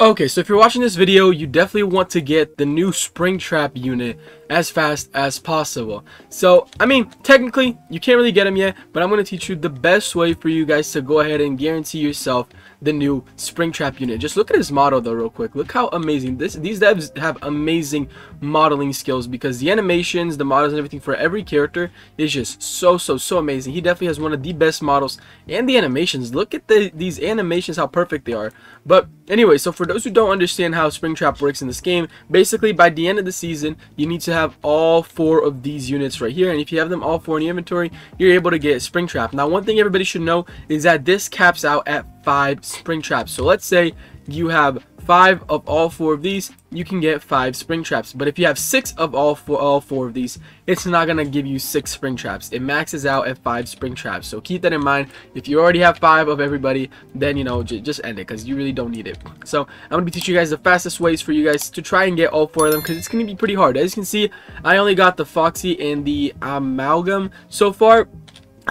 Okay, so if you're watching this video, you definitely want to get the new Springtrap unit as fast as possible. So, I mean, technically, you can't really get them yet, but I'm going to teach you the best way for you guys to go ahead and guarantee yourself the new Springtrap unit. Just look at his model though real quick. Look how amazing. this. These devs have amazing modeling skills because the animations, the models and everything for every character is just so, so, so amazing. He definitely has one of the best models and the animations. Look at the these animations, how perfect they are. But anyway, so for those who don't understand how Springtrap works in this game, basically by the end of the season, you need to have all four of these units right here. And if you have them all four in your inventory, you're able to get spring trap. Now, one thing everybody should know is that this caps out at five spring traps. So let's say you have five of all four of these, you can get five spring traps. But if you have six of all four, all four of these, it's not going to give you six spring traps. It maxes out at five spring traps. So keep that in mind. If you already have five of everybody, then, you know, just end it because you really don't need it. So I'm going to be teaching you guys the fastest ways for you guys to try and get all four of them because it's going to be pretty hard. As you can see, I only got the Foxy and the Amalgam so far.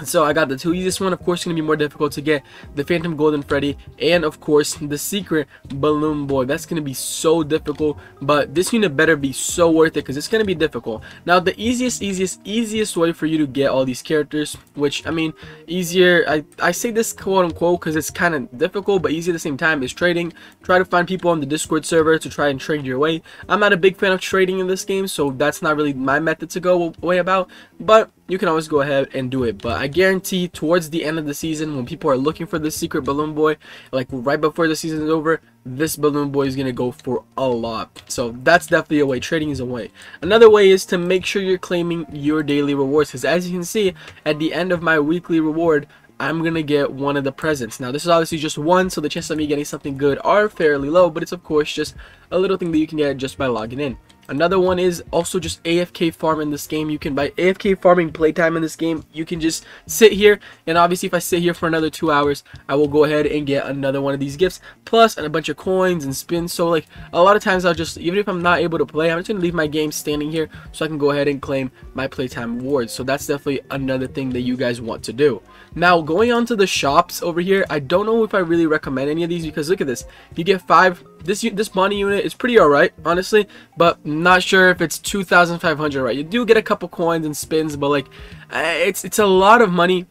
So I got the two easiest one, of course, going to be more difficult to get the Phantom Golden Freddy, and of course the Secret Balloon Boy. That's going to be so difficult, but this unit better be so worth it because it's going to be difficult. Now the easiest, easiest, easiest way for you to get all these characters, which I mean, easier. I I say this quote unquote because it's kind of difficult, but easy at the same time is trading. Try to find people on the Discord server to try and trade your way. I'm not a big fan of trading in this game, so that's not really my method to go way about, but you can always go ahead and do it. But I guarantee towards the end of the season, when people are looking for the secret balloon boy, like right before the season is over, this balloon boy is going to go for a lot. So that's definitely a way. Trading is a way. Another way is to make sure you're claiming your daily rewards. Because as you can see, at the end of my weekly reward, I'm gonna get one of the presents. Now this is obviously just one, so the chances of me getting something good are fairly low, but it's of course just a little thing that you can get just by logging in. Another one is also just AFK farm in this game. You can buy AFK farming playtime in this game. You can just sit here and obviously if I sit here for another two hours, I will go ahead and get another one of these gifts plus and a bunch of coins and spins. So like a lot of times I'll just, even if I'm not able to play, I'm just going to leave my game standing here so I can go ahead and claim my playtime rewards. So that's definitely another thing that you guys want to do. Now going on to the shops over here, I don't know if I really recommend any of these because look at this. You get five this this money unit is pretty alright, honestly, but not sure if it's 2,500 right. You do get a couple coins and spins, but like, it's it's a lot of money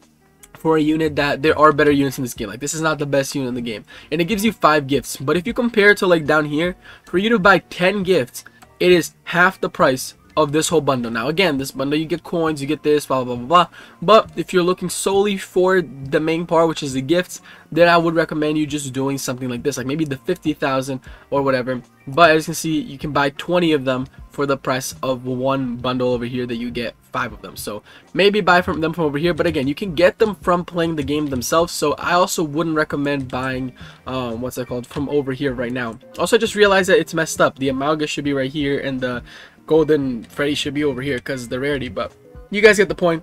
for a unit that there are better units in this game. Like, this is not the best unit in the game. And it gives you 5 gifts. But if you compare it to, like, down here, for you to buy 10 gifts, it is half the price of this whole bundle. Now again, this bundle you get coins, you get this, blah blah blah blah. But if you're looking solely for the main part, which is the gifts, then I would recommend you just doing something like this, like maybe the 50,000 or whatever. But as you can see, you can buy 20 of them for the price of one bundle over here that you get five of them. So maybe buy from them from over here. But again, you can get them from playing the game themselves. So I also wouldn't recommend buying, um, what's that called, from over here right now. Also, I just realized that it's messed up. The Amalga should be right here and the Golden Freddy should be over here because the rarity, but you guys get the point.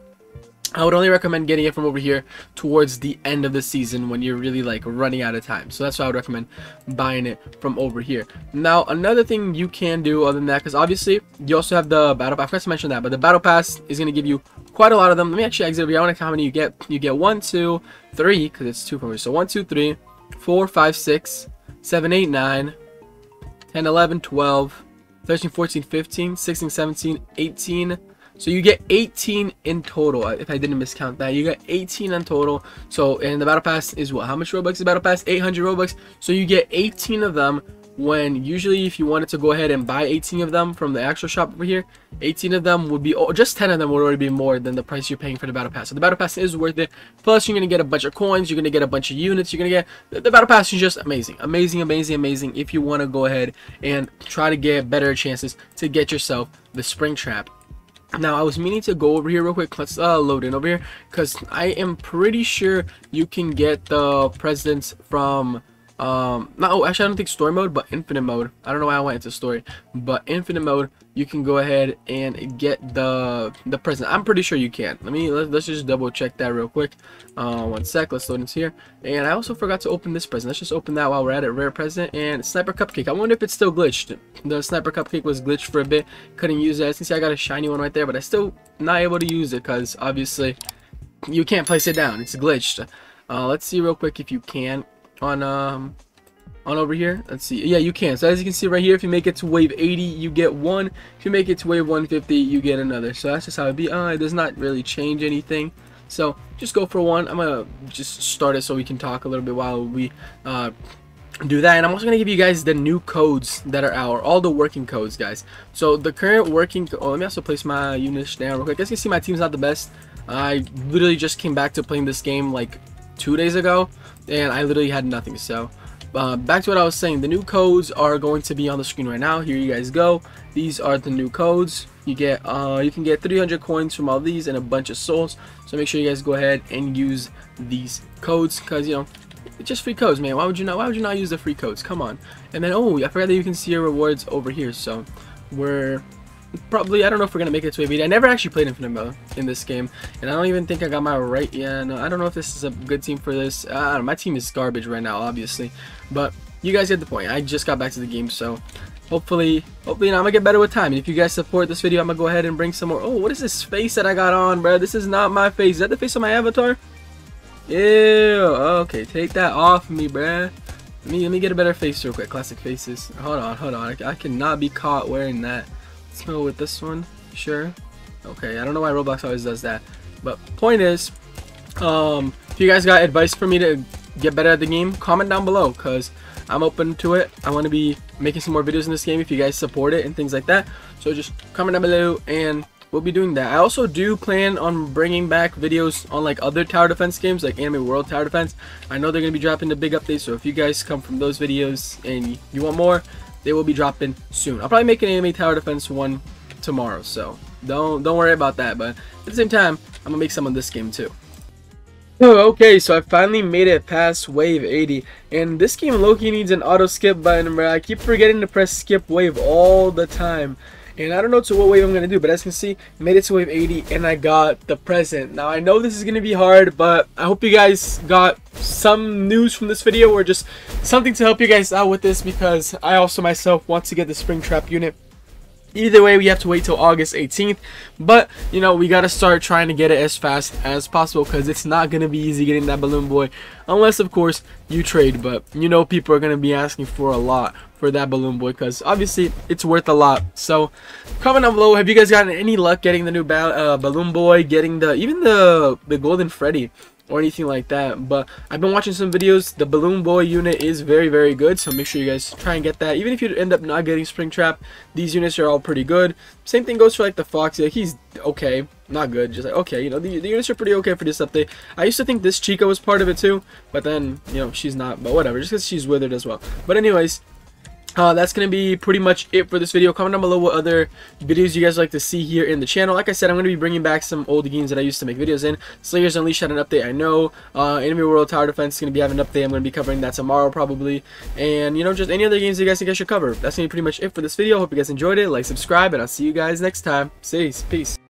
I would only recommend getting it from over here towards the end of the season when you're really like running out of time. So that's why I would recommend buying it from over here. Now, another thing you can do other than that, because obviously you also have the battle pass. I forgot to mention that, but the battle pass is going to give you quite a lot of them. Let me actually exit over here. I want to how many you get. You get one, two, three, because it's two from here. So one, two, three, four, five, six, seven, eight, nine, 10, 11, 12, 13, 14, 15, 16, 17, 18. So you get 18 in total, uh, if I didn't miscount that. You get 18 in total. So, and the Battle Pass is what? How much Robux is Battle Pass? 800 Robux. So you get 18 of them when usually if you wanted to go ahead and buy 18 of them from the actual shop over here 18 of them would be oh, just 10 of them would already be more than the price you're paying for the battle pass so the battle pass is worth it plus you're gonna get a bunch of coins you're gonna get a bunch of units you're gonna get the, the battle pass is just amazing amazing amazing amazing if you want to go ahead and try to get better chances to get yourself the spring trap now, I was meaning to go over here real quick. Let's uh, load in over here because I am pretty sure you can get the presents from um no oh, actually i don't think story mode but infinite mode. I don't know why i went into story but infinite mode you can go ahead and get the the present. I'm pretty sure you can. Let me let, us just double check that real quick. Uh one sec let's load into here. And i also forgot to open this present. Let's just open that while we're at it. Rare present and sniper cupcake. I wonder if it's still glitched. The sniper cupcake was glitched for a bit. Couldn't use it as you can see i got a shiny one right there but i still not able to use it because obviously you can't place it down. It's glitched. Uh let's see real quick if you can on um on over here. Let's see. Yeah, you can. So as you can see right here, if you make it to wave 80, you get one. If you make it to wave 150, you get another. So that's just how it be. Uh, it does not really change anything. So just go for one. I'm gonna just start it so we can talk a little bit while we uh, do that and i'm also to give you guys the new codes that are out all the working codes guys so the current working oh let me also place my units down real quick as you can see my team's not the best i literally just came back to playing this game like two days ago and i literally had nothing so uh, back to what I was saying, the new codes are going to be on the screen right now. Here you guys go. These are the new codes. You get, uh, you can get 300 coins from all these and a bunch of souls. So make sure you guys go ahead and use these codes because you know it's just free codes, man. Why would you not? Why would you not use the free codes? Come on. And then, oh, I forgot that you can see your rewards over here. So we're probably I don't know if we're gonna make it to a beat. I never actually played Infinite Mode in this game, and I don't even think I got my right. Yeah, no, I don't know if this is a good team for this. Uh, know. My team is garbage right now, obviously, but you guys get the point. I just got back to the game, so hopefully, hopefully, you know, I'm gonna get better with time. And if you guys support this video, I'm gonna go ahead and bring some more. Oh, what is this face that I got on, bro? This is not my face. Is that the face of my avatar? Ew. Okay, take that off me, bruh. Let me, let me get a better face real quick. Classic faces. Hold on, hold on. I, I cannot be caught wearing that. Let's go with this one. Sure. Okay, I don't know why Roblox always does that. But point is, um, if you guys got advice for me to get better at the game, comment down below. Because I'm open to it. I want to be making some more videos in this game if you guys support it and things like that. So just comment down below and we'll be doing that. I also do plan on bringing back videos on like other tower defense games like Anime World Tower Defense. I know they're going to be dropping the big update so if you guys come from those videos and you want more, they will be dropping soon. I'll probably make an Anime Tower Defense one tomorrow so don't don't worry about that but at the same time I'm to make some on this game too. Oh, okay, so I finally made it past wave 80, and this game Loki needs an auto skip button, bro. I keep forgetting to press skip wave all the time. And I don't know to what wave I'm going to do, but as you can see, made it to wave 80 and I got the present. Now I know this is going to be hard, but I hope you guys got some news from this video or just something to help you guys out with this because I also myself want to get the spring trap unit Either way, we have to wait till August 18th. But, you know, we got to start trying to get it as fast as possible because it's not going to be easy getting that Balloon Boy. Unless, of course, you trade. But, you know, people are going to be asking for a lot for that Balloon Boy because, obviously, it's worth a lot. So, comment down below. Have you guys gotten any luck getting the new ba uh, Balloon Boy, getting the, even the, the Golden Freddy? Or anything like that but I've been watching some videos. The Balloon Boy unit is very very good so make sure you guys try and get that. Even if you end up not getting Springtrap these units are all pretty good. Same thing goes for like the Foxy like he's okay. Not good just like okay you know the, the units are pretty okay for this update. I used to think this Chica was part of it too but then you know she's not but whatever just because she's withered as well. But anyways uh, that's going to be pretty much it for this video. Comment down below what other videos you guys like to see here in the channel. Like I said, I'm going to be bringing back some old games that I used to make videos in. Slayers Unleashed had an update, I know. Uh, Anime World Tower Defense is going to be having an update. I'm going to be covering that tomorrow probably. And, you know, just any other games you guys think I should cover. That's going to be pretty much it for this video. Hope you guys enjoyed it. Like, subscribe, and I'll see you guys next time. Peace. Peace.